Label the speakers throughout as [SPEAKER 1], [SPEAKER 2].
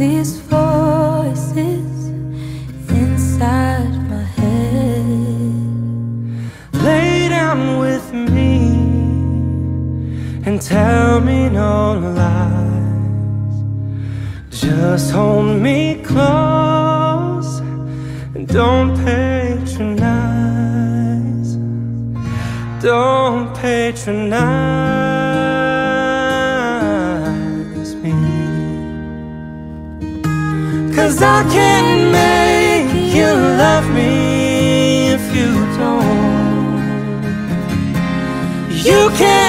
[SPEAKER 1] these voices inside my head.
[SPEAKER 2] Lay down with me and tell me no lies. Just hold me close and don't patronize. Don't patronize Cause I can't make you love me if you don't. You can't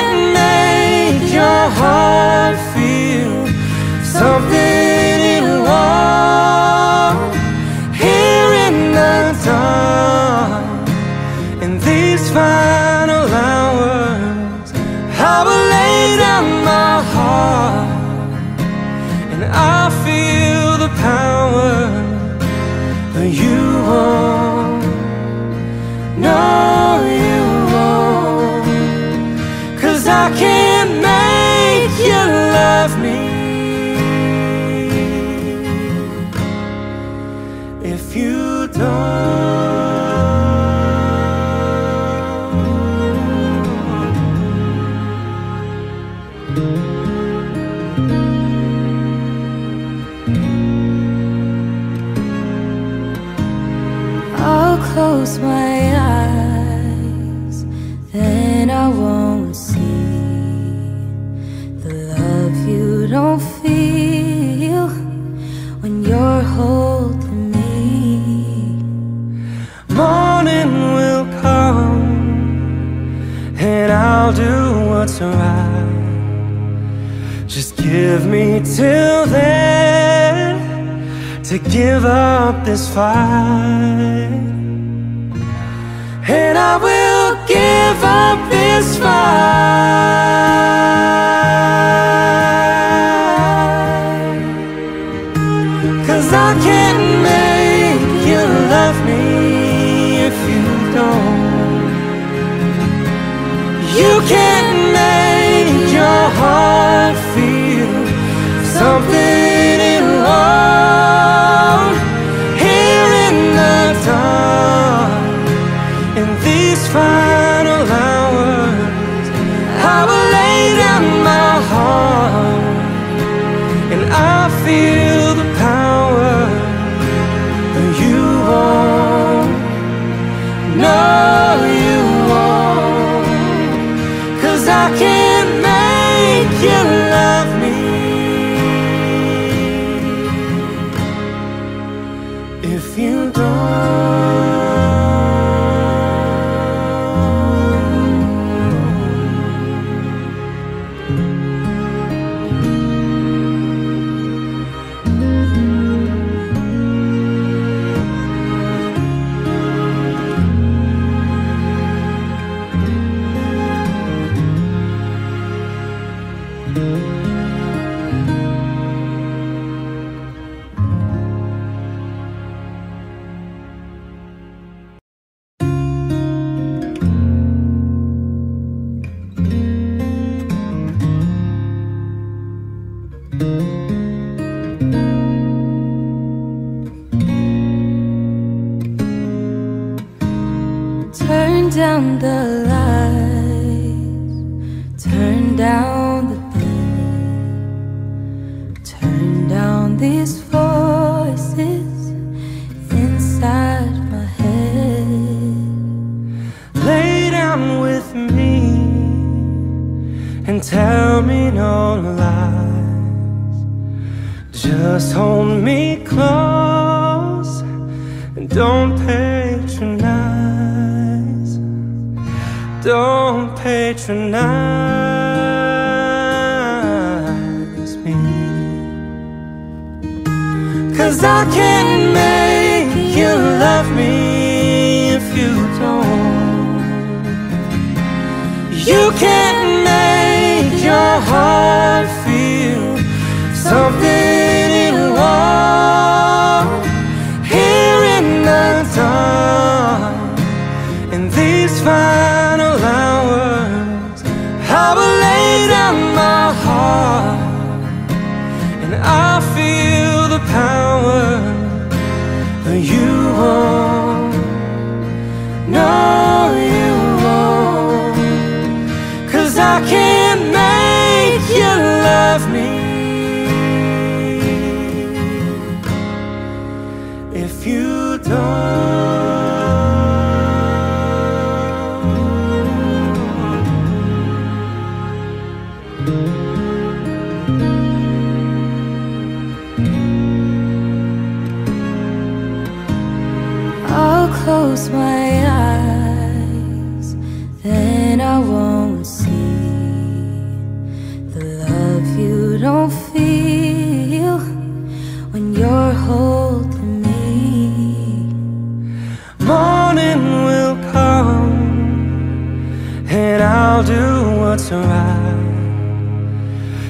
[SPEAKER 1] I'll close my eyes, then I won't see the love you don't feel when you're holding me.
[SPEAKER 2] Morning will come and I'll do what's right. Give me till then to give up this fight. And I will give up this fight. Cause I can't
[SPEAKER 1] Turn down the lights, turn down the pain, turn down these voices inside my head.
[SPEAKER 2] Lay down with me and tell me no lies. Just hold me close and don't patronize. Don't patronize me. Cause I can't make you love me if you don't. You can't make your heart final hours. I will
[SPEAKER 1] lay down my heart And I feel
[SPEAKER 2] the power that you are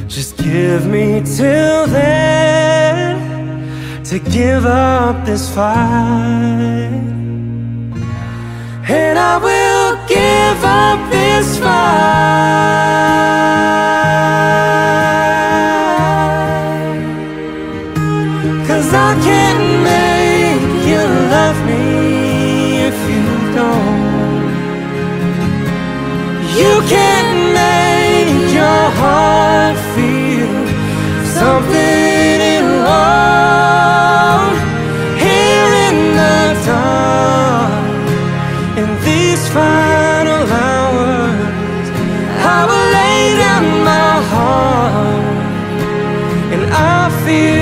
[SPEAKER 2] Just give me till then To give up this fight. And I will give up this fight. you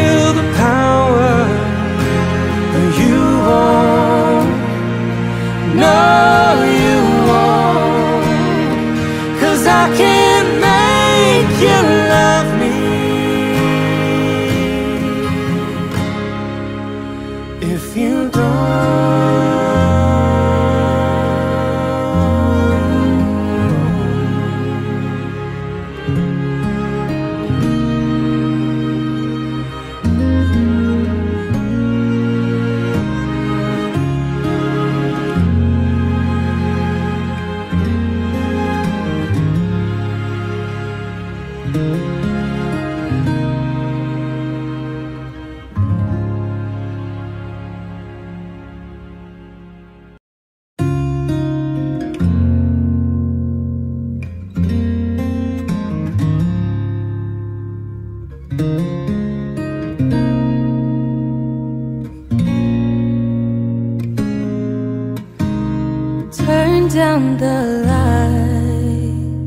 [SPEAKER 1] Turn down the lights,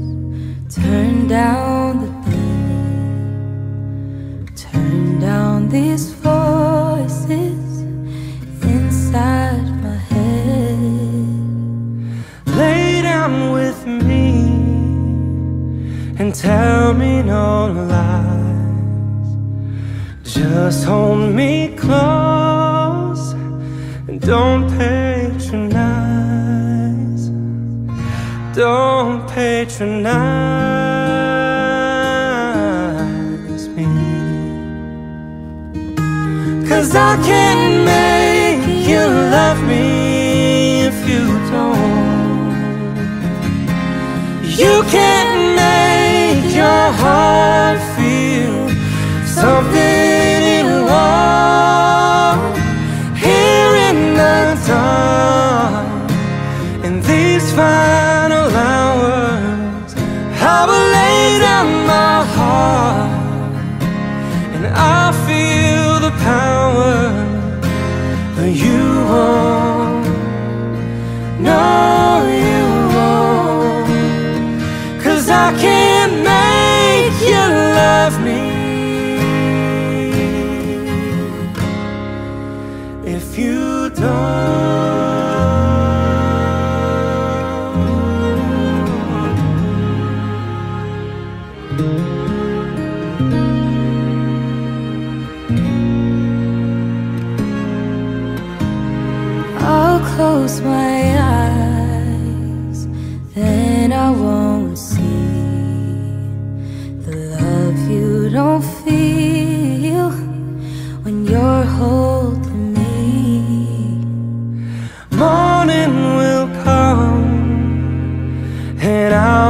[SPEAKER 1] turn down the pain, turn down these voices inside my head.
[SPEAKER 2] Lay down with me and tell me no lies. Just hold me close and don't pay. Don't patronize me. Cause I can't make you love me if you don't. You can't power. You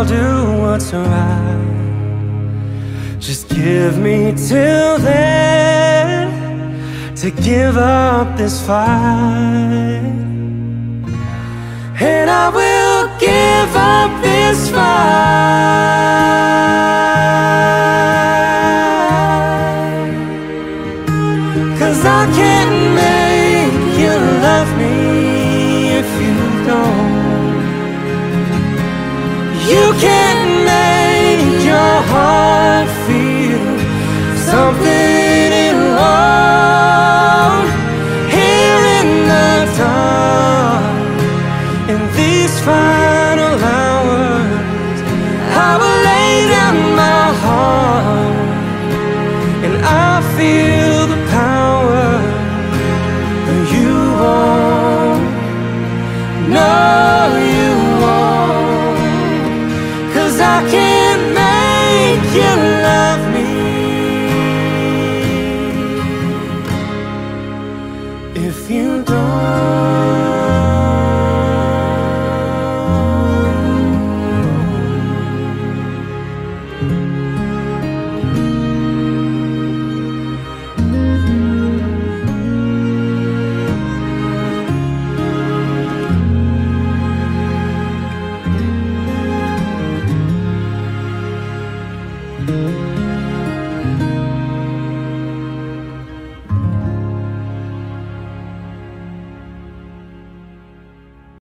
[SPEAKER 1] I'll
[SPEAKER 2] do what's right. Just give me till then To give up this fight. And I will give up this fight. You won't. Cause I can't make you